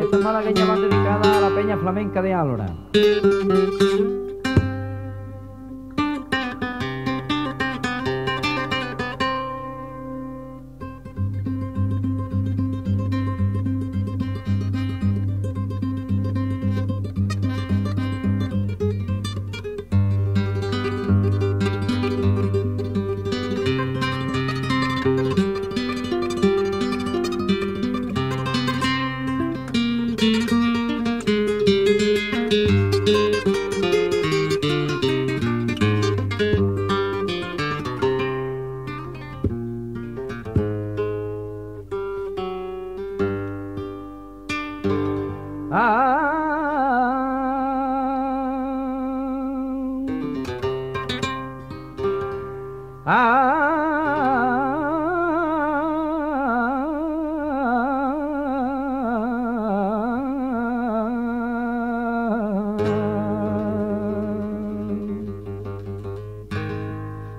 Esta malagueña va dedicada a la peña flamenca de Álora. Ah.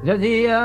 जज़िया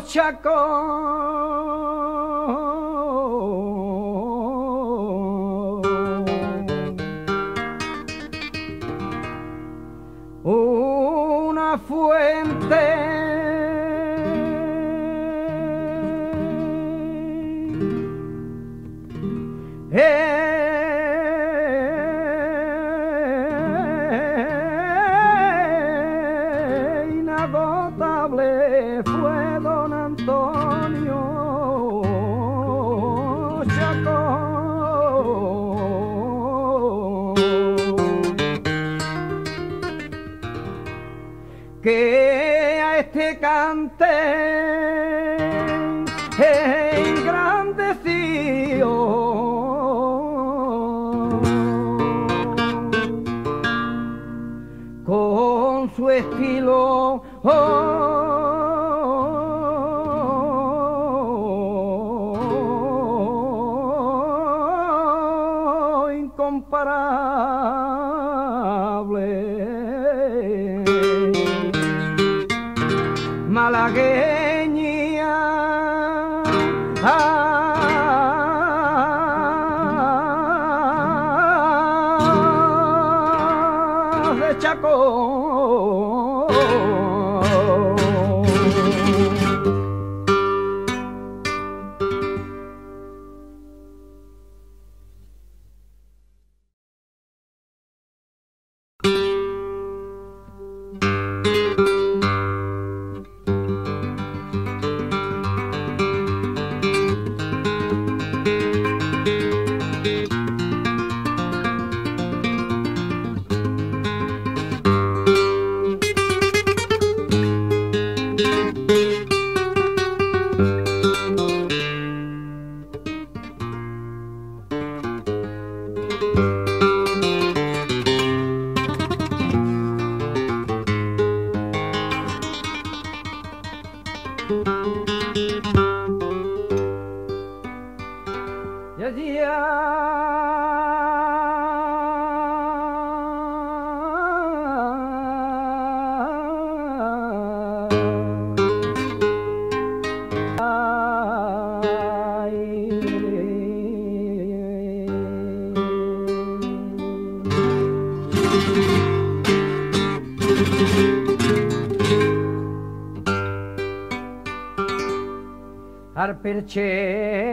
Chaco. este cante. Al perche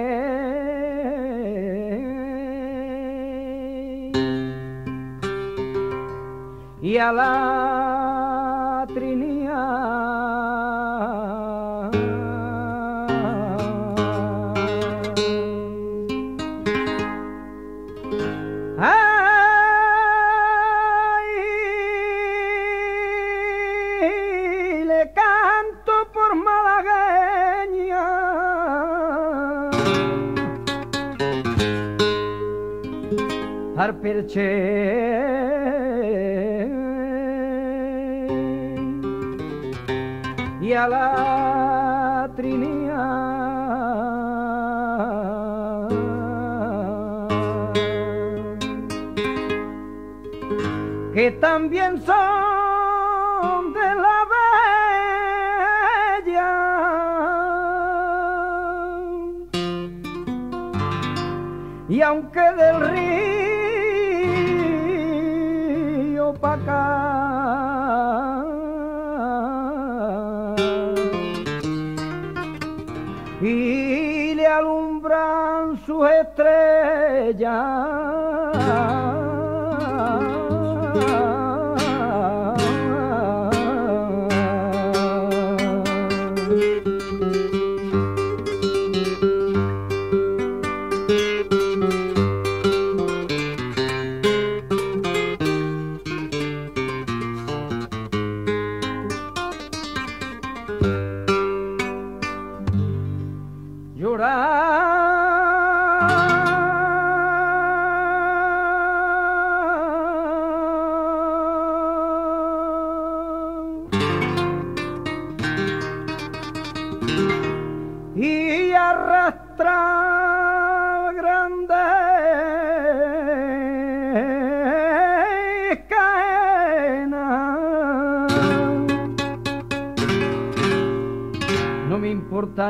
Y a la trinidad que también son de la bella. Y aunque del río जा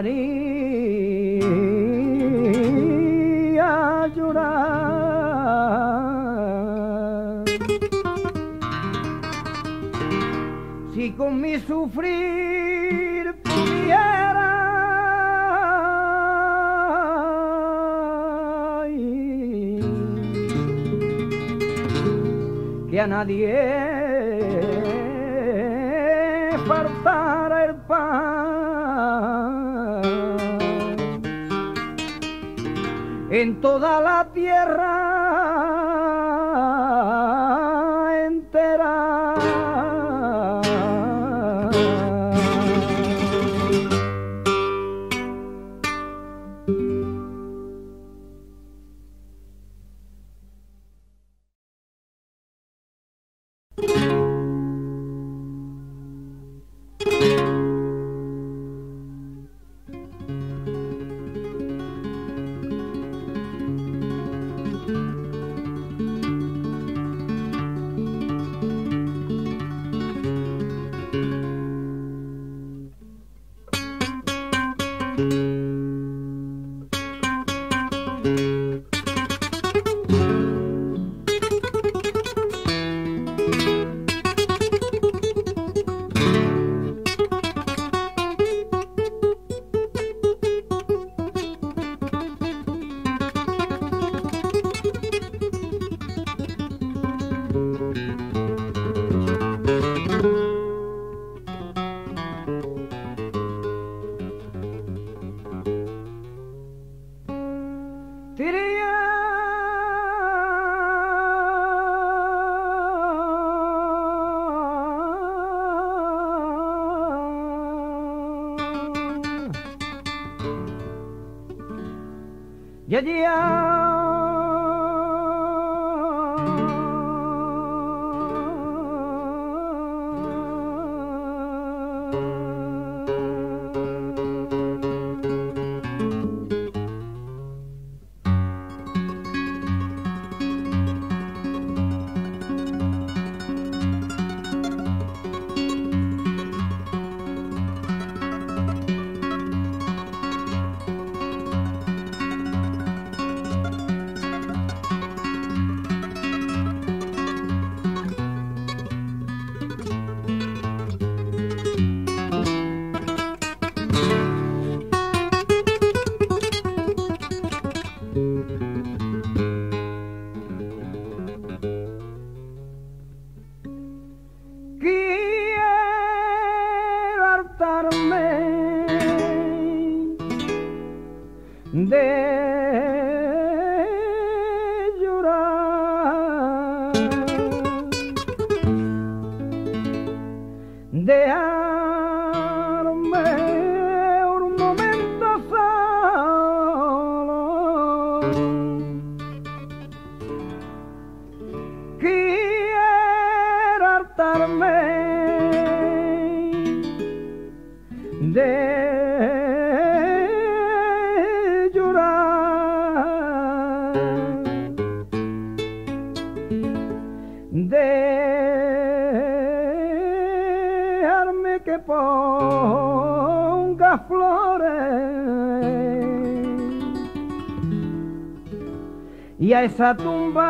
me importaría llorar. Si con mi sufrir pudiera ay, que a nadie faltara el pan en toda la tierra Quiero esa tumba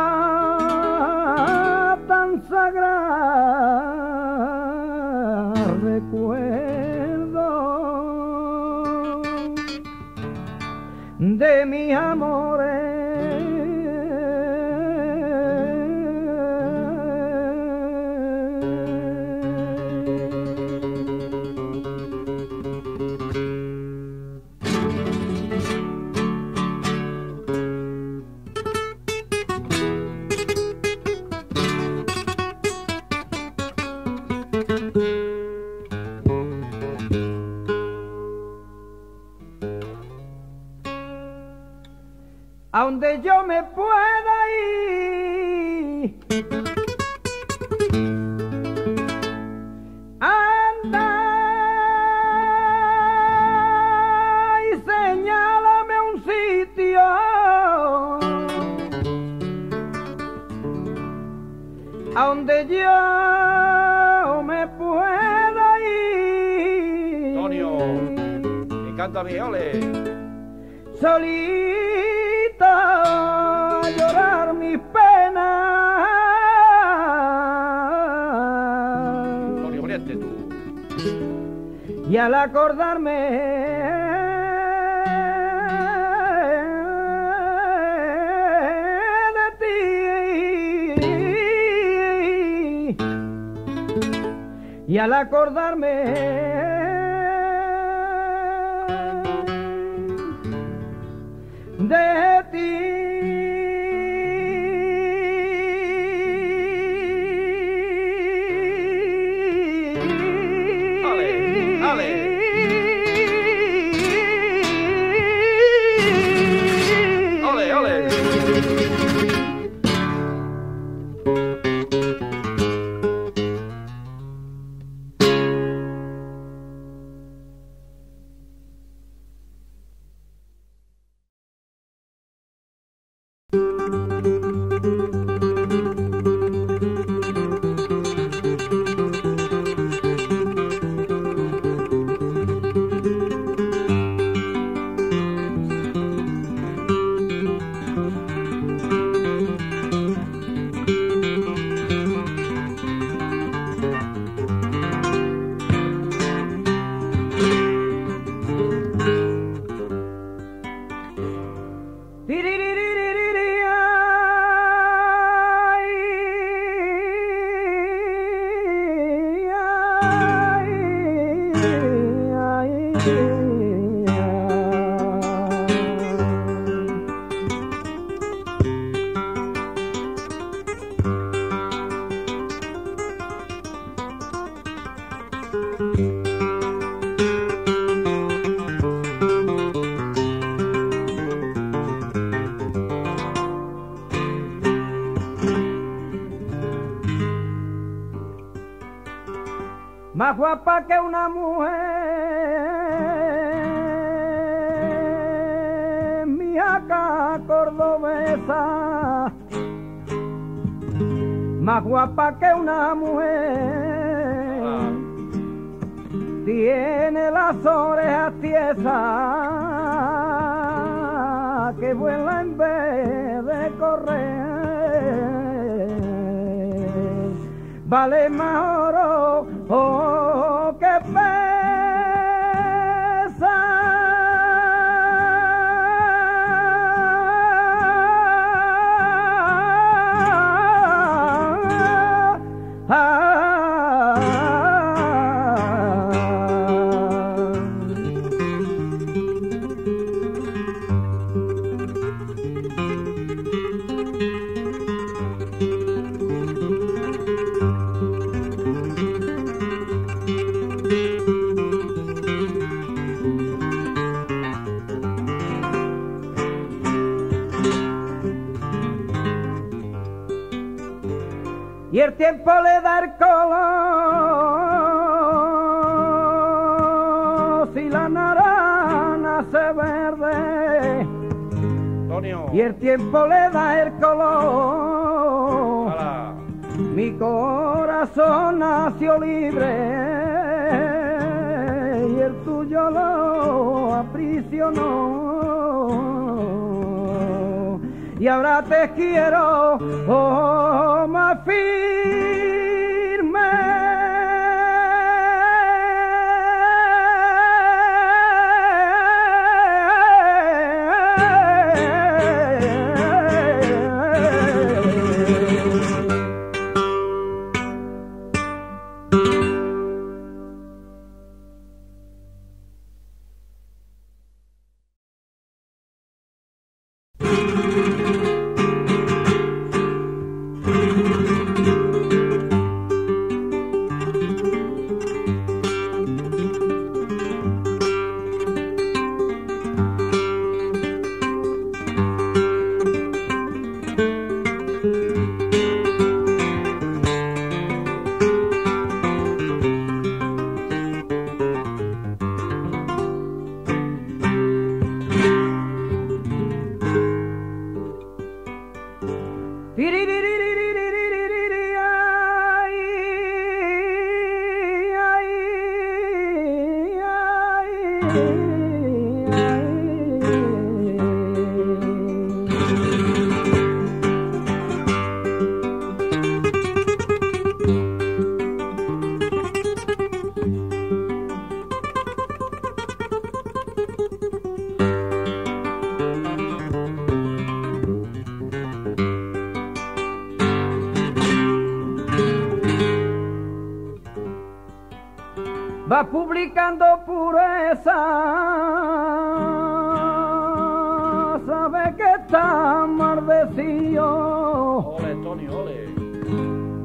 donde yo me pueda ir. Anda y señálame un sitio a donde yo me pueda ir. Antonio, me canta mi ole. Solita a llorar mis penas. Antonio, ponete tú. Y al acordarme de ti y al acordarme de más guapa que una mujer, mi acá cordobesa, más guapa que una mujer, tiene las orejas tiesas, que vuela en vez de correr. Vale más tiempo le da el color si la naranja se verde Antonio. y el tiempo le da el color mi corazón nació libre y el tuyo lo aprisionó. Y ahora te quiero oh, más firme.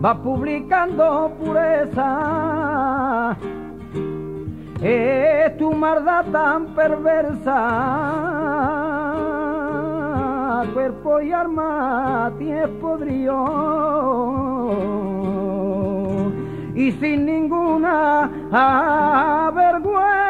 Va publicando pureza, es tu maldad tan perversa, cuerpo y alma tienes podrido. Y sin ninguna vergüenza.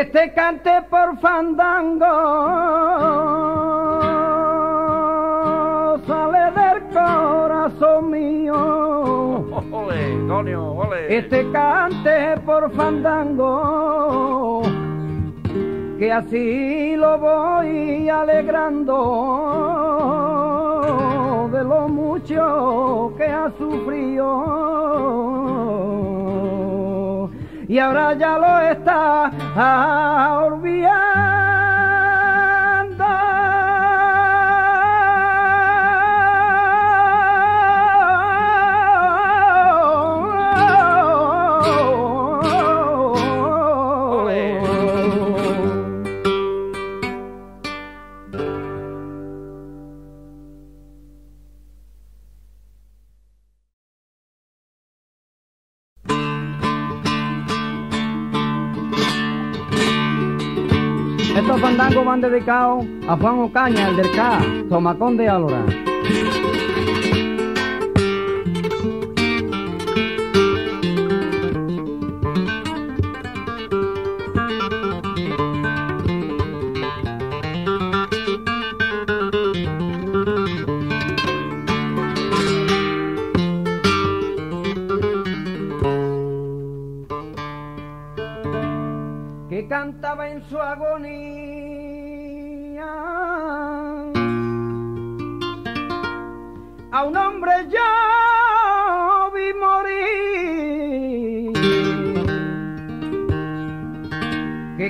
este cante por fandango sale del corazón mío. Ole, Donio, ole. Este cante por fandango que así lo voy alegrando de lo mucho que ha sufrido y ahora ya lo está olvidando. Van dedicados a Juan Ocaña, el del K, Tomacón de Álora.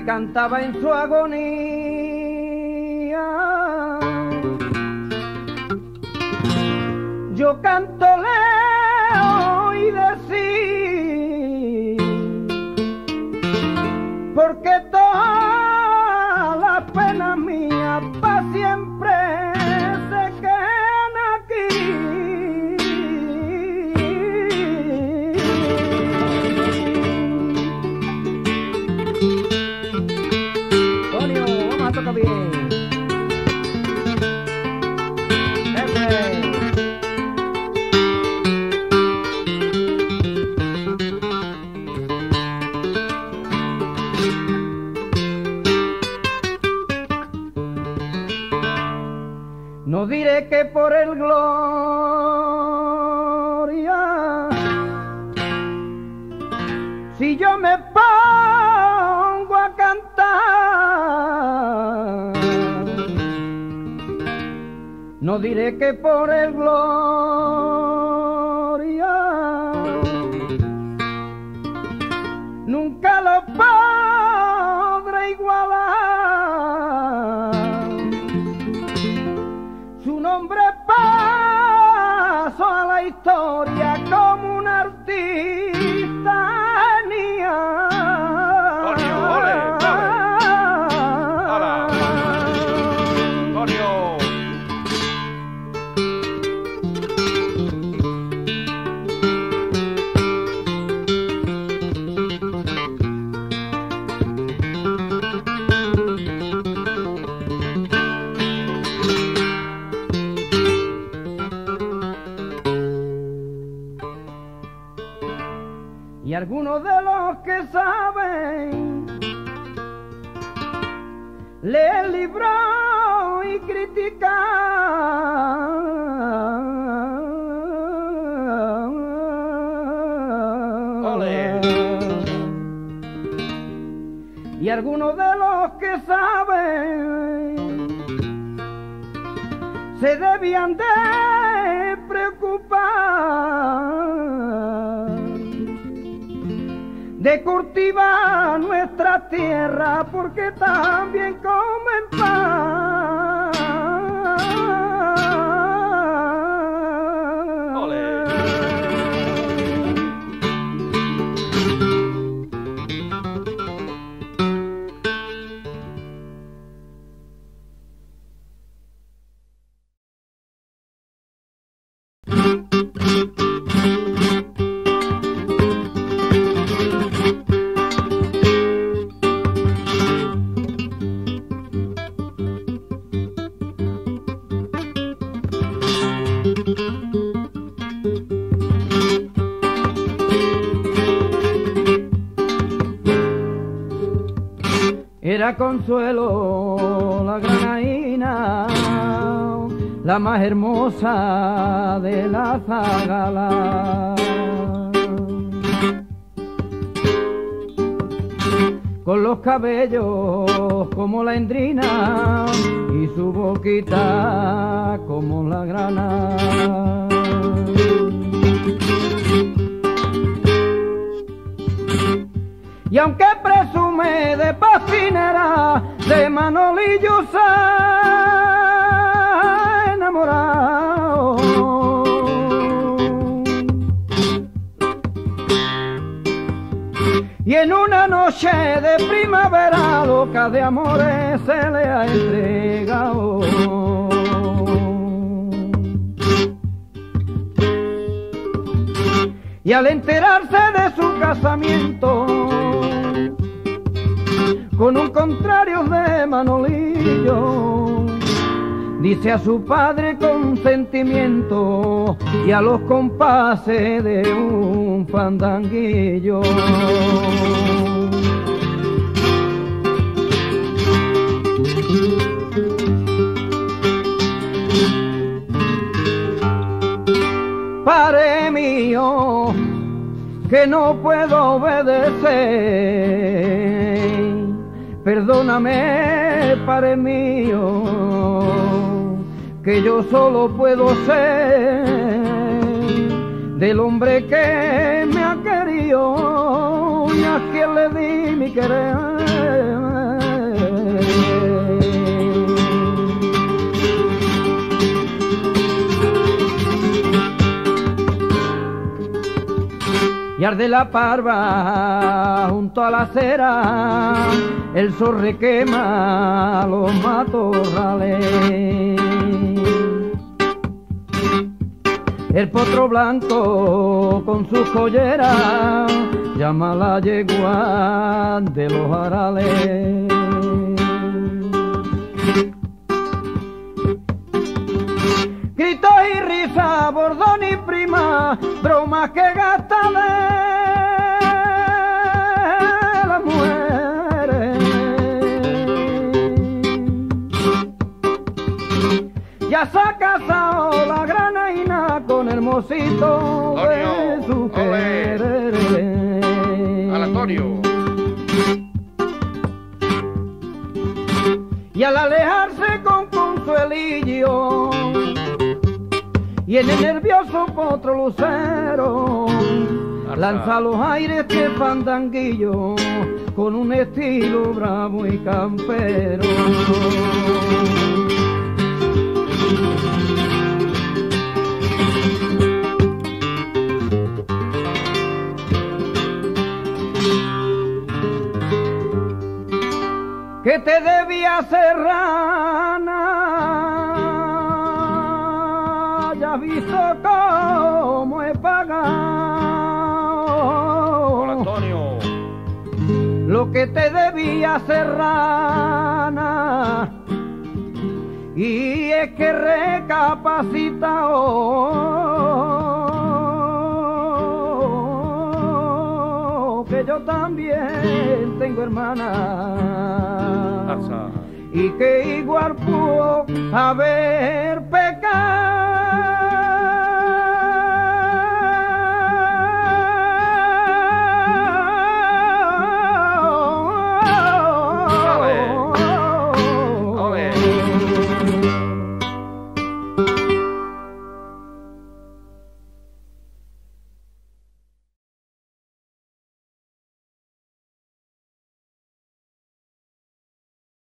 Cantaba en su agonía. Yo canto No diré que por el gloria, si yo me pongo a cantar, no diré que por el gloria, algunos de los que saben lee el libro y critican. Ole. Y algunos de los que saben se debían de cultivar nuestra tierra porque también comen Consuelo, la granaína, la más hermosa de la zagala. Con los cabellos como la endrina y su boquita como la grana. Y aunque presume de paz Manolillo se ha enamorado. Y en una noche de primavera loca de amores se le ha entregado. Y al enterarse de su casamiento con un contrario de Manolillo, dice a su padre con sentimiento y a los compases de un fandanguillo. Padre mío, que no puedo obedecer. Perdóname, Padre mío, que yo solo puedo ser del hombre que me ha querido y a quien le di mi querer. Y arde la parva junto a la acera, el sol requema los matorrales. El potro blanco con sus colleras llama la yegua de los arales. Gritos y risa, bordón y prima, bromas que nervioso potro lucero lanza a los aires que fandanguillo con un estilo bravo y campero. que te debía serrana. Visto cómo he Hola, pagado Antonio. lo que te debía serrana. Y es que recapacitado que yo también tengo hermana y que igual pudo haber pecado